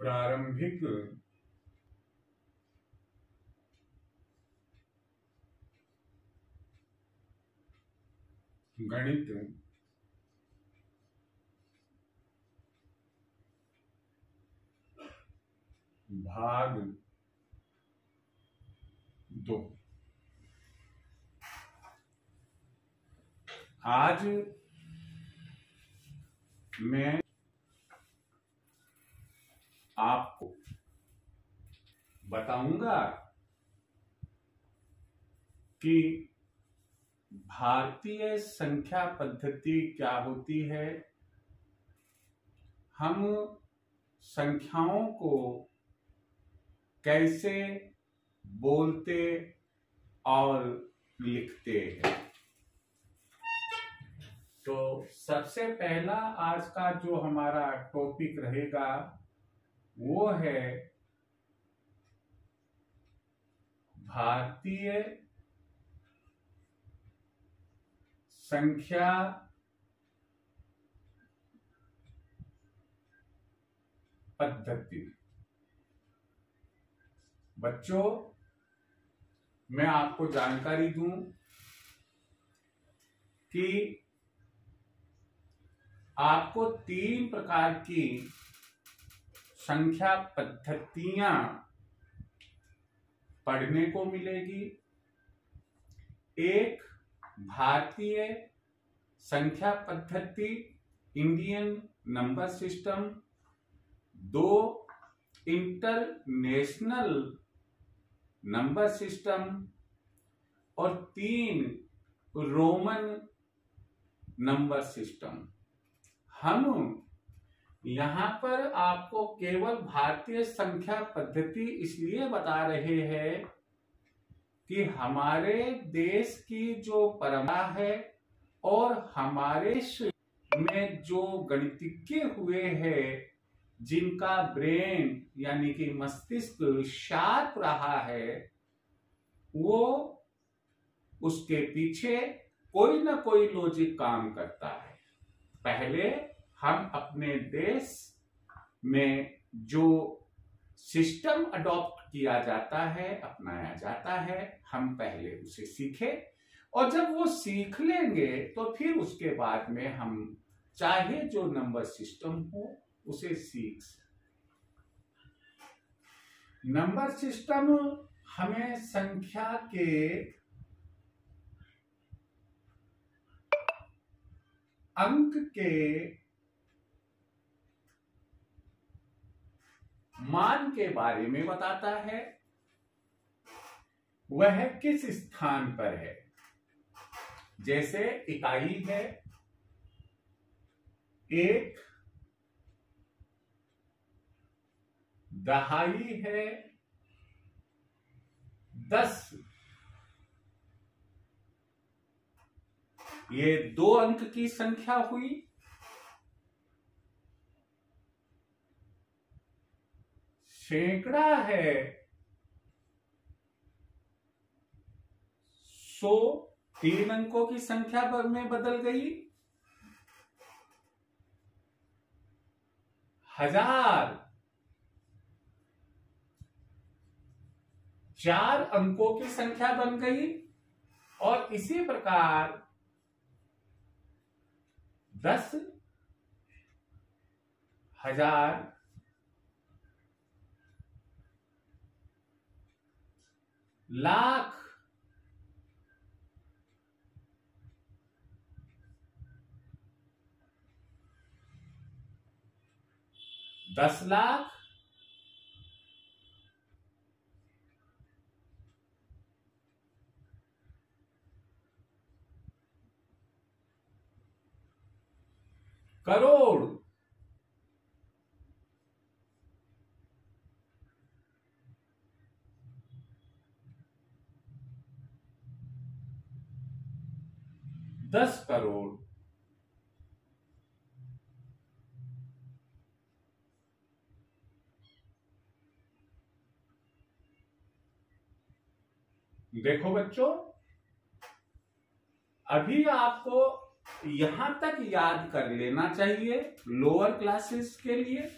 प्रारंभिक गणित भाग दो। आज मैं आपको बताऊँगा कि भारतीय संख्या पद्धति क्या होती है। हम संख्याओं को कैसे बोलते और लिखते हैं। तो सबसे पहला आज का जो हमारा टॉपिक रहेगा वो है भारतीय संख्या पद्धति। बच्चों, मैं आपको जानकारी दूँ कि आपको तीन प्रकार की संख्या पद्धतियाँ पढ़ने को मिलेगी। एक, भारतीय संख्या पद्धति इंडियन नंबर सिस्टम। दो, इंटरनेशनल नंबर सिस्टम। और तीन, रोमन नंबर सिस्टम। हम यहाँ पर आपको केवल भारतीय संख्या पद्धति इसलिए बता रहे हैं कि हमारे देश की जो परंपरा है और हमारे में जो गणितज्ञ हुए हैं, जिनका ब्रेन यानी कि मस्तिष्क शार्प रहा है, वो उसके पीछे कोई ना कोई लॉजिक काम करता है। पहले हम अपने देश में जो सिस्टम अडॉप्ट किया जाता है, अपनाया जाता है, हम पहले उसे सीखे। और जब वो सीख लेंगे तो फिर उसके बाद में हम चाहे जो नंबर सिस्टम हो, उसे सीख नंबर सिस्टम हमें संख्या के अंक के मान के बारे में बताता है। वह किस स्थान पर है? जैसे इकाई है। एक दहाई है। दस ये दो अंक की संख्या हुई। सैकड़ा है, सो तीन अंकों की संख्या में बदल गई। हज़ार। चार अंकों की संख्या बन गई और इसी प्रकार दस हज़ार लाख दस लाख करोड़ दस करोड़। देखो बच्चों, अभी आपको यहाँ तक याद कर लेना चाहिए लोअर क्लासेस के लिए।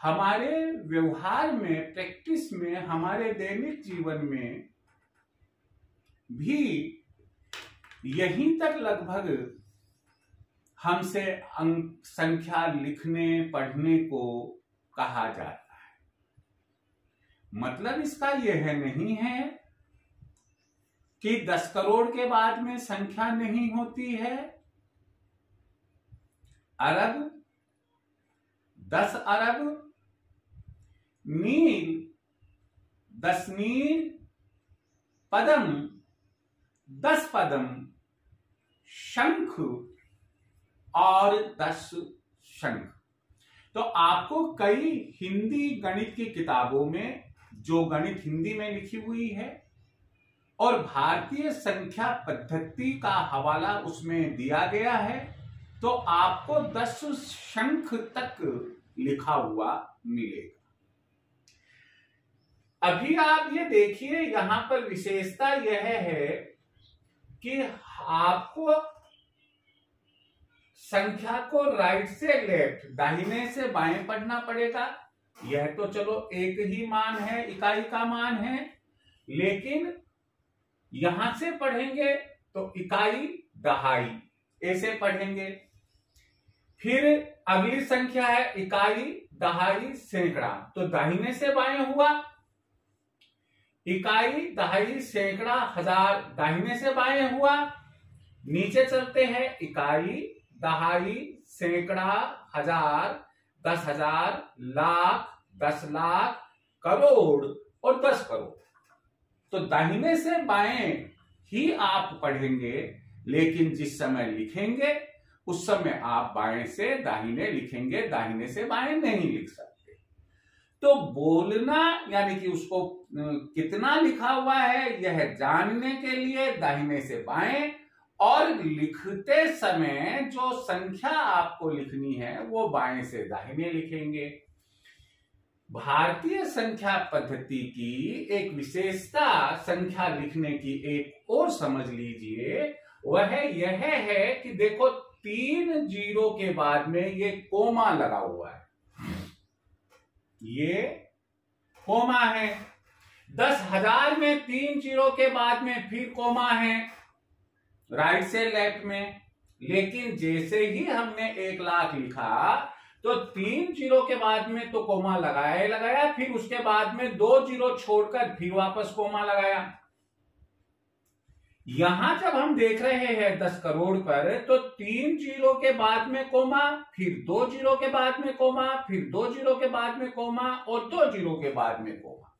हमारे व्यवहार में प्रैक्टिस में, हमारे दैनिक जीवन में भी यहीं तक लगभग हमसे अंक, संख्या लिखने, पढ़ने को कहा जाता है। मतलब इसका यह नहीं है कि दस करोड़ के बाद में संख्या नहीं होती है। अरब, दस अरब, नील, दस नील, पदम, दस पदम शंख और दस शंख। तो आपको कई हिंदी गणित की किताबों में, जो गणित हिंदी में लिखी हुई है, और भारतीय संख्या पद्धति का हवाला उसमें दिया गया है तो आपको दस शंख तक लिखा हुआ मिलेगा। अभी आप ये देखिए, यहाँ पर विशेषता यह है कि आपको संख्या को राइट से लेफ़्ट दाहिने से बाएँ पढ़ना पड़ेगा। यह तो चलो एक ही मान है, इकाई का मान है, लेकिन यहाँ से पढ़ेंगे तो इकाई दहाई ऐसे पढ़ेंगे। फिर अगली संख्या है इकाई दहाई सैकड़ा तो दाहिने से बाएँ हुआ इकाई, दहाई, सैकड़ा, हज़ार दाहिने से बाएँ हुआ, नीचे चलते हैं, इकाई, दहाई, सैकड़ा, हज़ार, दस हज़ार, लाख, दस लाख, करोड़ और दस करोड़। तो दाहिने से बाएँ ही आप पढ़ेंगे, लेकिन जिस समय लिखेंगे, उस समय आप बाएँ से दाहिने लिखेंगे, दाहिने से बाएँ नहीं लिख सकते। तो बोलना यानी कि उसको कितना लिखा हुआ है यह जानने के लिए दाहिने से बाएँ, और लिखते समय जो संख्या आपको लिखनी है वो बाएँ से दाहिने लिखेंगे। भारतीय संख्या पद्धति की एक विशेषता संख्या लिखने की एक और समझ लीजिए, वह यह है कि देखो तीन ज़ीरो के बाद में ये कोमा लगा हुआ है। ये कोमा है। दस हज़ार में तीन ज़ीरो के बाद में फिर कोमा है राइट से लेफ़्ट में। लेकिन जैसे ही हमने एक लाख लिखा तो तीन ज़ीरो के बाद में तो कोमा लगाया लगाया, फिर उसके बाद में दो ज़ीरो छोड़कर फिर वापस कोमा लगाया। यहाँ जब हम देख रहे हैं दस करोड़ पर तो तीन ज़ीरो के बाद में कोमा, फिर दो ज़ीरो के बाद में कोमा, फिर दो ज़ीरो के बाद में कोमा, और दो ज़ीरो के बाद में कोमा।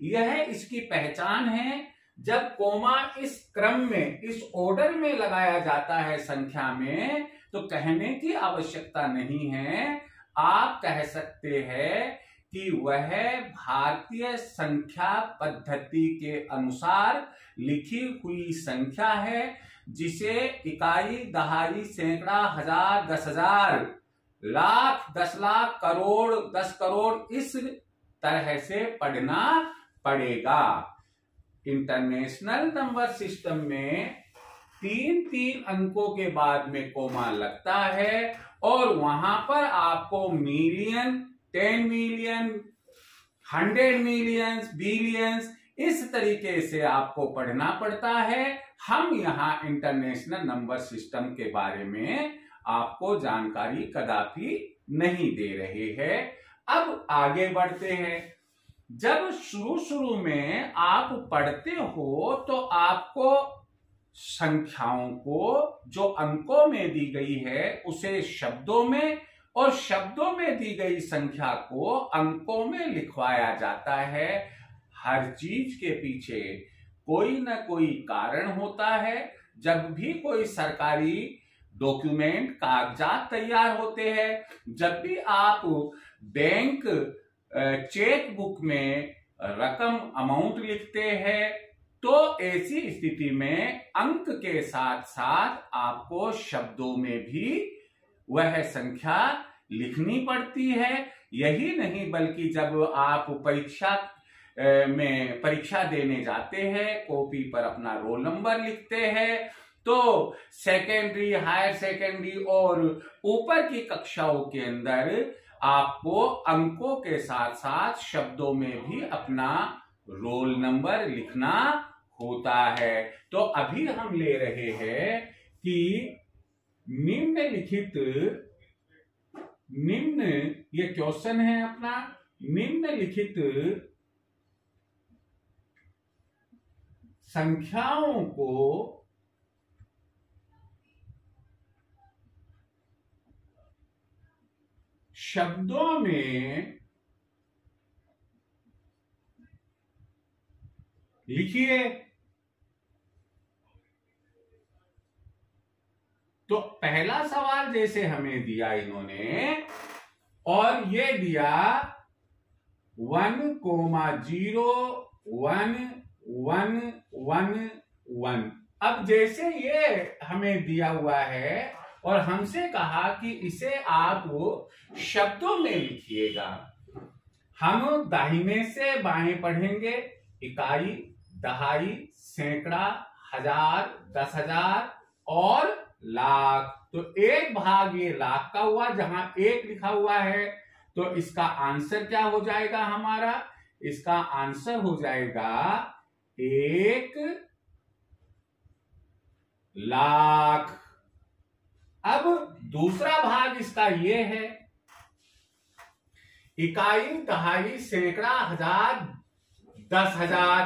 यह इसकी पहचान है, जब कोमा इस क्रम में, इस ऑर्डर में लगाया जाता है संख्या में तो कहने की आवश्यकता नहीं है। आप कह सकते हैं कि वह भारतीय संख्या पद्धति के अनुसार लिखी हुई संख्या है, जिसे इकाई, दहाई, सैकड़ा, हज़ार, दस हज़ार, लाख, दस लाख, करोड़, दस करोड़ इस तरह से पढ़ना पड़ेगा। इंटरनेशनल नंबर सिस्टम में तीन तीन अंकों के बाद में कोमा लगता है और वहाँ पर आपको million ten million, hundred millions, billions, इस तरीके से आपको पढ़ना पड़ता है। हम यहाँ इंटरनेशनल नंबर सिस्टम के बारे में आपको जानकारी कदापि नहीं दे रहे हैं। अब आगे बढ़ते हैं। जब शुरू शुरू में आप पढ़ते हो तो आपको संख्याओं को, जो अंकों में दी गई है, उसे शब्दों में और शब्दों में दी गई संख्या को अंकों में लिखवाया जाता है। हर चीज़ के पीछे कोई ना कोई कारण होता है। जब भी कोई सरकारी डॉक्यूमेंट, कागजात तैयार होते हैं, जब भी आप बैंक चेक बुक में रकम, अमाउंट लिखते हैं तो ऐसी स्थिति में अंक के साथ साथ आपको शब्दों में भी वह संख्या लिखनी पड़ती है। यही नहीं, बल्कि जब आप परीक्षा में परीक्षा देने जाते हैं, कॉपी पर अपना रोल नंबर लिखते हैं तो सेकेंडरी, हायर सेकेंडरी और ऊपर की कक्षाओं के अंदर आपको अंकों के साथ साथ शब्दों में भी अपना रोल नंबर लिखना होता है। तो अभी हम ले रहे हैं कि निम्नलिखित निम्न ये क्वेश्चन है अपना निम्नलिखित संख्याओं को शब्दों में लिखिए। तो पहला सवाल जैसे हमें दिया इन्होंने, और ये दिया one comma zero, one one one one. अब जैसे ये हमें दिया हुआ है, और हमसे कहा कि इसे आप वो शब्दों में लिखिएगा। हम दाहिने से बाएँ पढ़ेंगे, इकाई, दहाई, सैकड़ा, हज़ार, दस हज़ार, और लाख। तो एक भाग ये लाख का हुआ, जहाँ एक लिखा हुआ है तो इसका आंसर क्या हो जाएगा हमारा? इसका आंसर हो जाएगा एक लाख। अब दूसरा भाग इसका ये है, इकाई, दहाई, सैकड़ा, हज़ार, दस हज़ार।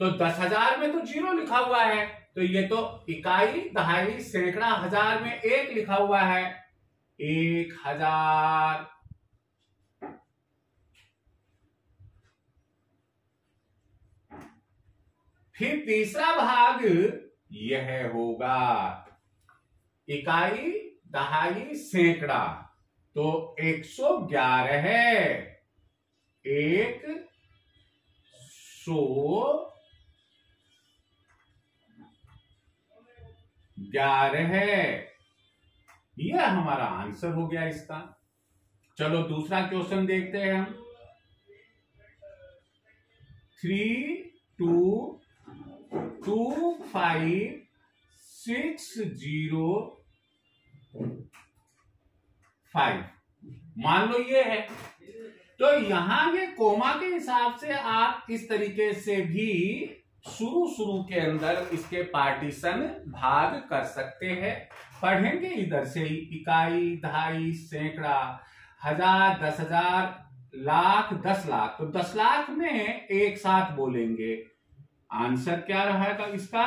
तो दस हज़ार में तो ज़ीरो लिखा हुआ है। तो ये तो इकाई दहाई सैकड़ा हज़ार में एक लिखा हुआ है। एक हज़ार। फिर तीसरा भाग यह होगा। इकाई दहाई सैकड़ा तो 111 है। एक सो ग्यारह यह हमारा आंसर हो गया इसका। चलो दूसरा क्वेश्चन देखते हैं हम। Three, two two, five, six, zero, five. मान लो ये है। तो यहाँ के कोमा के हिसाब से आप इस तरीके से भी शुरू शुरू के अंदर इसके पार्टीशन भाग कर सकते हैं। पढ़ेंगे इधर से ही, इकाई दहाई सैकड़ा, हज़ार, दस हज़ार, लाख, दस लाख। तो दस लाख में एक साथ बोलेंगे। आंसर क्या रहेगा इसका?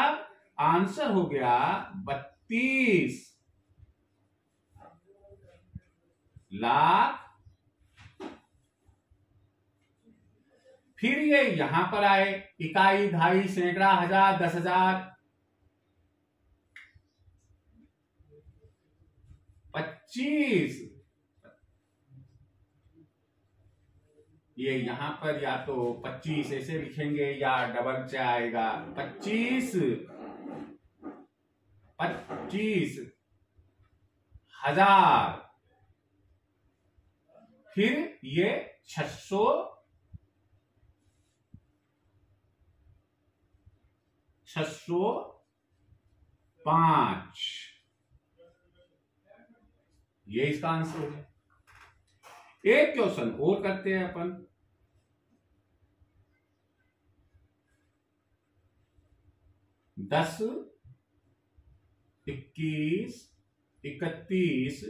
आंसर हो गया बत्तीस। लाख फिर ये यहाँ पर आए, इकाई ढाई सैकड़ा, हज़ार, दस हज़ार। पच्चीस। ये यहाँ पर या तो पच्चीस ऐसे लिखेंगे या डबल से आएगा पच्चीस। पच्चीस हज़ार। फिर ये छसो छसो पाँच। ये इसका आंसर हो। गया एक क्वेश्चन और करते हैं अपन? दस, इक्कीस, इकतीस,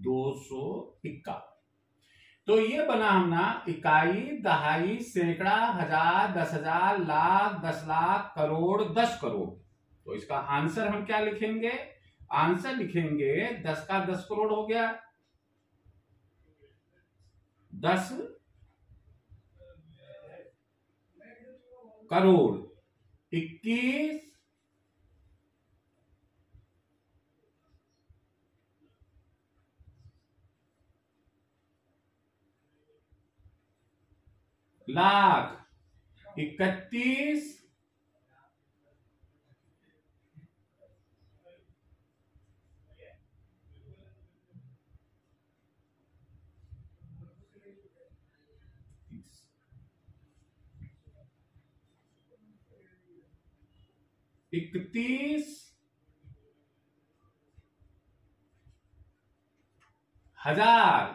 दो सौ इक्का। तो ये बना हमना इकाई, दहाई, सैकड़ा, हज़ार, दस हज़ार, लाख, दस लाख, करोड़, दस करोड़। तो इसका आंसर हम क्या लिखेंगे? आंसर लिखेंगे, दस का दस करोड़ हो गया। दस करोड़। इक्कीस लाख इकतीस इकतीस हज़ार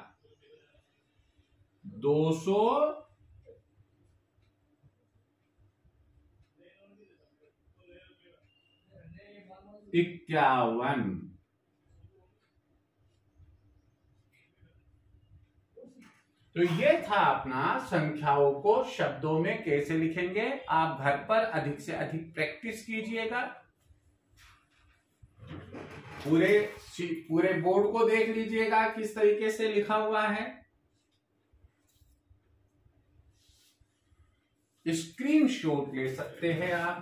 दो सौ इक्यावन। तो ये था अपना संख्याओं को शब्दों में कैसे लिखेंगे? आप घर पर अधिक से अधिक प्रैक्टिस कीजिएगा। पूरे पूरे बोर्ड को देख लीजिएगा किस तरीके से लिखा हुआ है। स्क्रीन शॉट ले सकते हैं आप।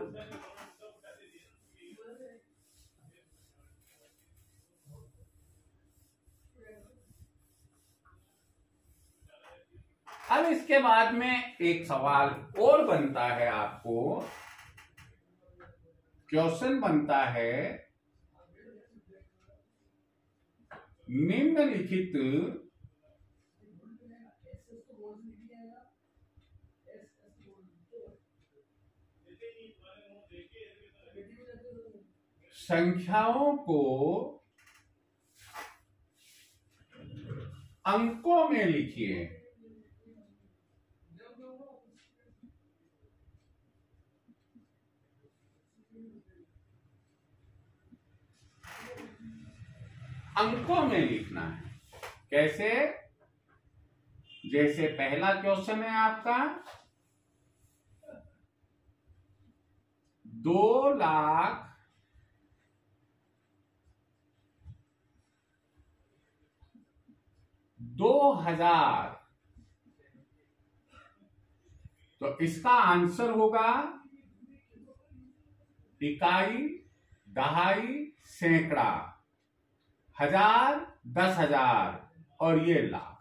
अब इसके बाद में एक सवाल और बनता है आपको। क्वेश्चन बनता है, निम्नलिखित संख्याओं को अंकों में लिखिए। अंकों में लिखना है। कैसे? जैसे पहला क्वेश्चन है आपका, दो लाख दो हज़ार। तो इसका आंसर होगा इकाई, दहाई, सैकड़ा। हज़ार, दस हज़ार और ये लाख।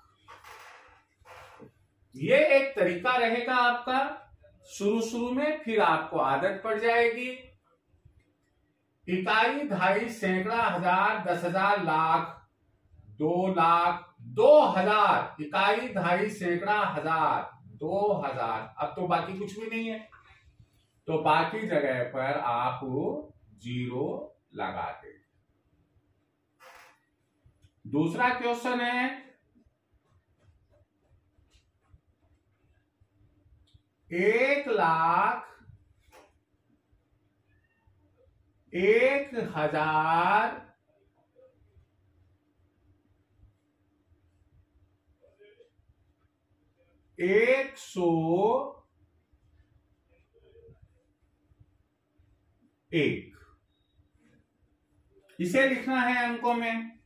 ये एक तरीका रहेगा आपका। शुरू शुरू में फिर आपको आदत पड़ जाएगी। इकाई, ढाई, सैकड़ा, हज़ार, दस हज़ार, लाख, दो लाख, दो हज़ार। इकाई, ढाई, सैकड़ा, हज़ार, दो हज़ार। अब तो बाकी कुछ भी नहीं है। तो बाकी जगह पर आप ज़ीरो लगा दे। दूसरा क्वेश्चन है, एक लाख एक हज़ार एक सौ एक। इसे लिखना है अंकों में।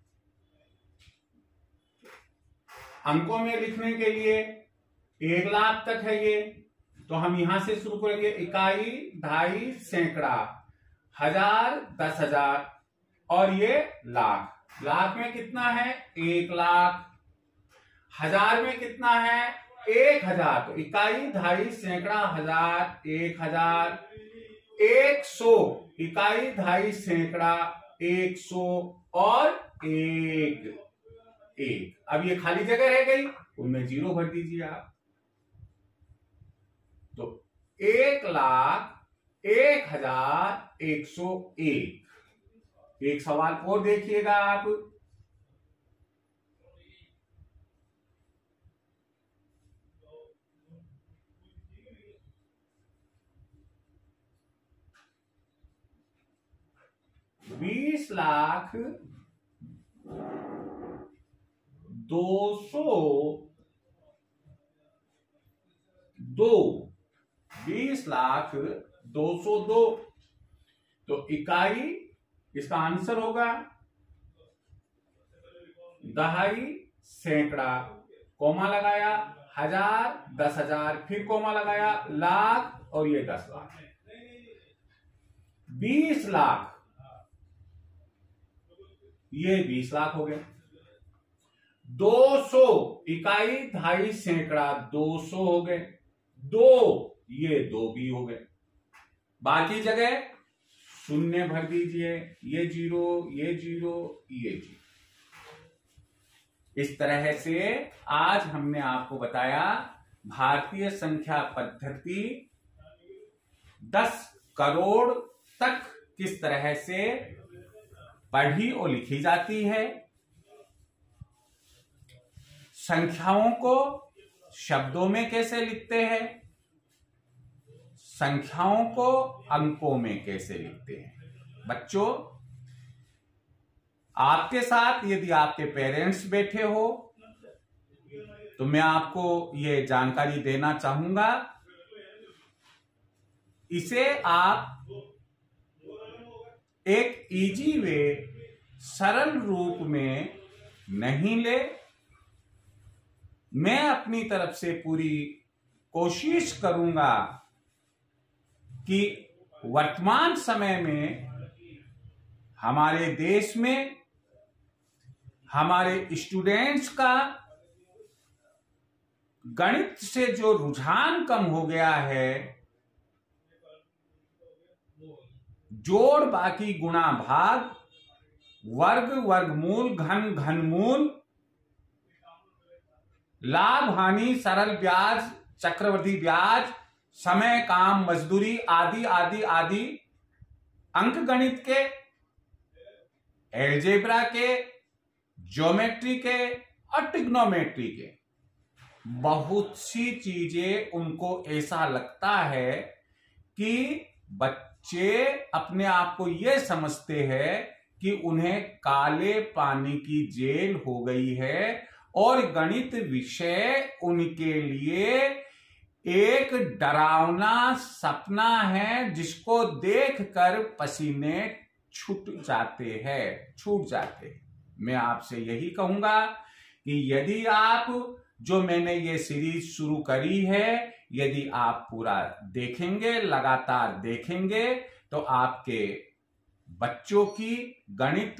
अंकों में लिखने के लिए एक लाख तक है ये। तो हम यहाँ से शुरू करेंगे। इकाई, ढाई, सैकड़ा। हज़ार, दस हज़ार। और ये लाख। लाख में कितना है? एक लाख। हज़ार में कितना है? एक हज़ार। तो इकाई, ढाई, सैकड़ा, हज़ार, एक हज़ार। एक सौ। इकाई, ढाई, सैकड़ा, एक सौ और एक। एक। अब ये खाली जगह रह गई, उनमें ज़ीरो भर दीजिए आप। तो एक लाख, एक हज़ार एक सौ एक। एक सवाल और देखिएगा आप। बीस लाख दो सौ, दो, बीस लाख दो सौ दो। तो इकाई, इसका आंसर होगा दहाई सैकड़ा। कोमा लगाया हज़ार, दस हज़ार, फिर कोमा लगाया लाख और ये दस लाख। बीस लाख, ये बीस लाख हो गए दो सौ इकाई ढाई सैकड़ा दो सौ हो गए। दो, ये दो भी हो गए। बाकी जगह शून्य भर दीजिए। ये ज़ीरो ये ज़ीरो ये ज़ीरो। इस तरह से आज हमने आपको बताया भारतीय संख्या पद्धति दस करोड़ तक किस तरह से पढ़ी और लिखी जाती है। संख्याओं को शब्दों में कैसे लिखते हैं? संख्याओं को अंकों में कैसे लिखते हैं? बच्चों, आपके साथ यदि आपके पेरेंट्स बैठे हो तो मैं आपको ये जानकारी देना चाहूँगा। इसे आप एक इजी वे सरल रूप में नहीं ले मैं अपनी तरफ़ से पूरी कोशिश करूँगा कि वर्तमान समय में हमारे देश में हमारे स्टूडेंट्स का गणित से जो रुझान कम हो गया है, जोड़ बाकी गुणा भाग, वर्ग, वर्गमूल, घन, घनमूल लाभ, हानि, सरल ब्याज चक्रवर्ती ब्याज, समय, काम, मजदूरी आदि आदि आदि। अंक गणित के, एल्जेब्रा के, ज्योमेट्री के और टिग्नोमेट्री के। बहुत सी चीज़ें उनको ऐसा लगता है कि बच्चे अपने आप को यह समझते हैं कि उन्हें काले पानी की जेल हो गई है और गणित विषय उनके लिए एक डरावना सपना है जिसको देखकर पसीने छूट जाते हैं, छूट जाते मैं आपसे यही कहूँगा कि यदि आप, जो मैंने ये सीरीज़ शुरू करी है, यदि आप पूरा देखेंगे, लगातार देखेंगे तो आपके बच्चों की गणित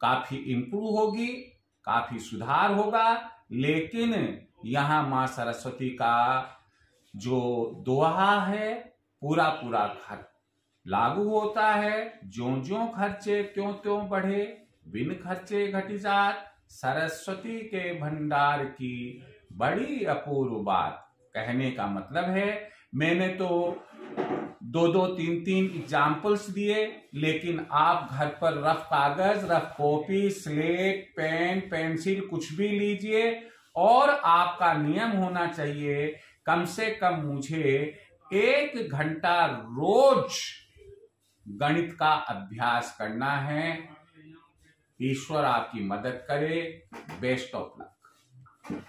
काफ़ी इंप्रूव होगी काफ़ी सुधार होगा, लेकिन यहाँ माँ सरस्वती का जो दोहा है पूरा पूरा खर लागू होता है। जो जो खर्चे त्यों त्यों बढ़े, बिन खर्चे घटी जात, सरस्वती के भंडार की बड़ी अपूर्व बात। कहने का मतलब है मैंने तो दो दो, तीन तीन एग्जाम्पल्स दिए, लेकिन आप घर पर रफ कागज़, rough copy slate pen pencil कुछ भी लीजिए, और आपका नियम होना चाहिए, कम से कम मुझे एक घंटा रोज गणित का अभ्यास करना है। ईश्वर आपकी मदद करे। Best of luck